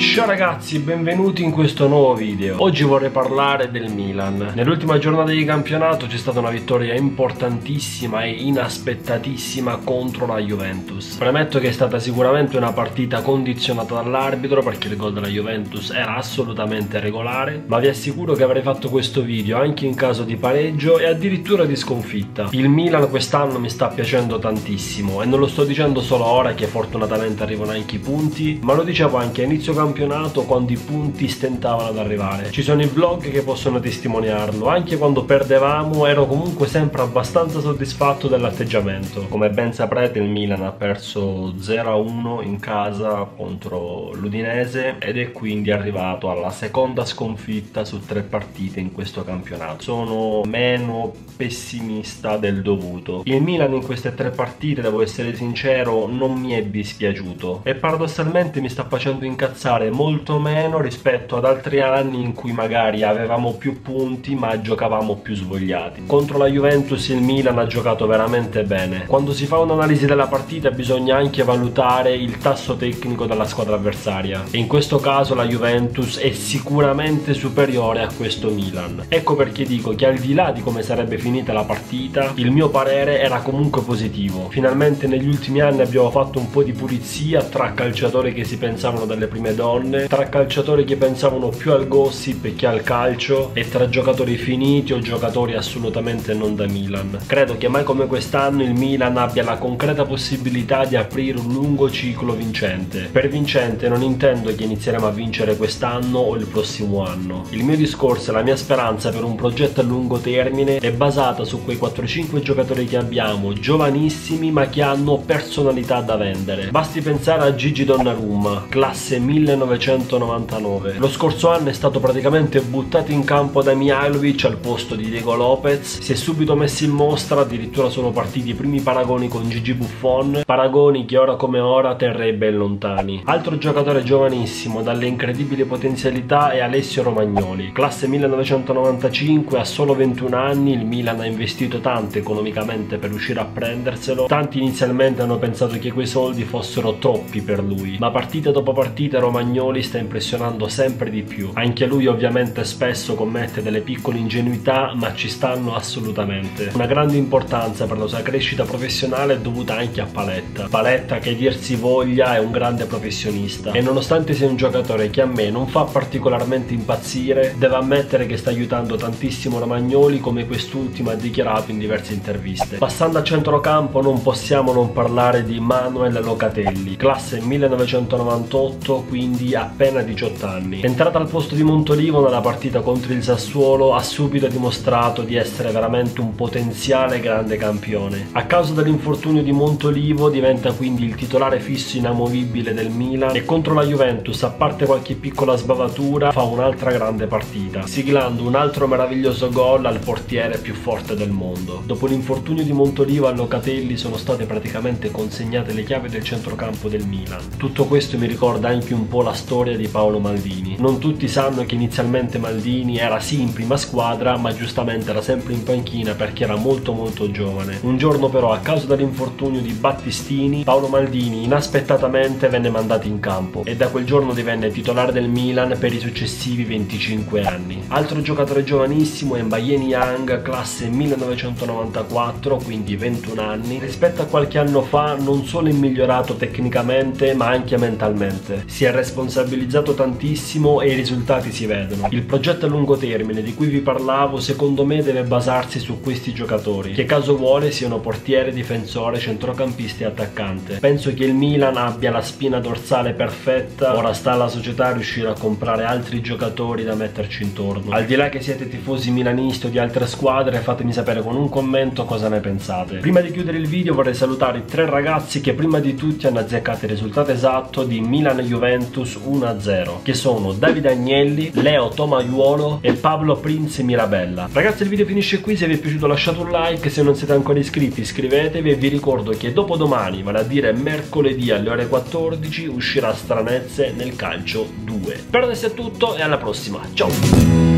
Ciao ragazzi, benvenuti in questo nuovo video. Oggi vorrei parlare del Milan. Nell'ultima giornata di campionato c'è stata una vittoria importantissima e inaspettatissima contro la Juventus. Premetto che è stata sicuramente una partita condizionata dall'arbitro perché il gol della Juventus era assolutamente regolare, ma vi assicuro che avrei fatto questo video anche in caso di pareggio e addirittura di sconfitta. Il Milan quest'anno mi sta piacendo tantissimo e non lo sto dicendo solo ora che fortunatamente arrivano anche i punti, ma lo dicevo anche a inizio campionato campionato quando i punti stentavano ad arrivare. Ci sono i vlog che possono testimoniarlo, anche quando perdevamo ero comunque sempre abbastanza soddisfatto dell'atteggiamento. Come ben saprete il Milan ha perso 0-1 in casa contro l'Udinese ed è quindi arrivato alla seconda sconfitta su tre partite in questo campionato. Sono meno pessimista del dovuto. Il Milan in queste tre partite, devo essere sincero, non mi è dispiaciuto e paradossalmente mi sta facendo incazzare fare molto meno rispetto ad altri anni in cui magari avevamo più punti ma giocavamo più svogliati. Contro la Juventus il Milan ha giocato veramente bene. Quando si fa un'analisi della partita bisogna anche valutare il tasso tecnico della squadra avversaria e in questo caso la Juventus è sicuramente superiore a questo Milan. Ecco perché dico che al di là di come sarebbe finita la partita il mio parere era comunque positivo. Finalmente negli ultimi anni abbiamo fatto un po' di pulizia tra calciatori che si pensavano dalle prime donne donne, tra calciatori che pensavano più al gossip che al calcio e tra giocatori finiti o giocatori assolutamente non da Milan. Credo che mai come quest'anno il Milan abbia la concreta possibilità di aprire un lungo ciclo vincente. Per vincente non intendo che inizieremo a vincere quest'anno o il prossimo anno. Il mio discorso e la mia speranza per un progetto a lungo termine è basata su quei 4-5 giocatori che abbiamo, giovanissimi ma che hanno personalità da vendere. Basti pensare a Gigi Donnarumma, classe 1900 1999. Lo scorso anno è stato praticamente buttato in campo da Mihailovic al posto di Diego Lopez, si è subito messo in mostra, addirittura sono partiti i primi paragoni con Gigi Buffon, paragoni che ora come ora terrei ben lontani. Altro giocatore giovanissimo dalle incredibili potenzialità è Alessio Romagnoli, classe 1995, a solo 21 anni il Milan ha investito tanto economicamente per riuscire a prenderselo, tanti inizialmente hanno pensato che quei soldi fossero troppi per lui, ma partita dopo partita Romagnoli Romagnoli sta impressionando sempre di più. Anche lui ovviamente spesso commette delle piccole ingenuità, ma ci stanno assolutamente. Una grande importanza per la sua crescita professionale è dovuta anche a Paletta. Paletta che dirsi voglia è un grande professionista e nonostante sia un giocatore che a me non fa particolarmente impazzire, devo ammettere che sta aiutando tantissimo Romagnoli come quest'ultimo ha dichiarato in diverse interviste. Passando a centrocampo non possiamo non parlare di Manuel Locatelli, classe 1998, quindi di appena 18 anni. Entrata al posto di Montolivo nella partita contro il Sassuolo ha subito dimostrato di essere veramente un potenziale grande campione. A causa dell'infortunio di Montolivo diventa quindi il titolare fisso inamovibile del Milan e contro la Juventus, a parte qualche piccola sbavatura, fa un'altra grande partita, siglando un altro meraviglioso gol al portiere più forte del mondo. Dopo l'infortunio di Montolivo a Locatelli sono state praticamente consegnate le chiavi del centrocampo del Milan. Tutto questo mi ricorda anche un po' la la storia di Paolo Maldini. Non tutti sanno che inizialmente Maldini era sì in prima squadra, ma giustamente era sempre in panchina perché era molto molto giovane. Un giorno però, a causa dell'infortunio di Battistini, Paolo Maldini inaspettatamente venne mandato in campo e da quel giorno divenne titolare del Milan per i successivi 25 anni. Altro giocatore giovanissimo è Mbayeni Young, classe 1994, quindi 21 anni. Rispetto a qualche anno fa non solo è migliorato tecnicamente ma anche mentalmente. Si è responsabilizzato responsabilizzato tantissimo e i risultati si vedono. Il progetto a lungo termine di cui vi parlavo secondo me deve basarsi su questi giocatori, che caso vuole siano portiere, difensore, centrocampista e attaccante. Penso che il Milan abbia la spina dorsale perfetta, ora sta alla società riuscire a comprare altri giocatori da metterci intorno. Al di là che siete tifosi milanisti o di altre squadre, fatemi sapere con un commento cosa ne pensate. Prima di chiudere il video vorrei salutare i tre ragazzi che prima di tutti hanno azzeccato il risultato esatto di Milan-Juventus Juventus 1-0 che sono Davide Agnelli, Leo Tomaiuolo e Pablo Prince Mirabella. Ragazzi il video finisce qui, se vi è piaciuto lasciate un like, se non siete ancora iscritti iscrivetevi e vi ricordo che dopodomani, vale a dire mercoledì alle ore 14, uscirà Stranezze nel calcio 2. Per adesso è tutto e alla prossima, ciao!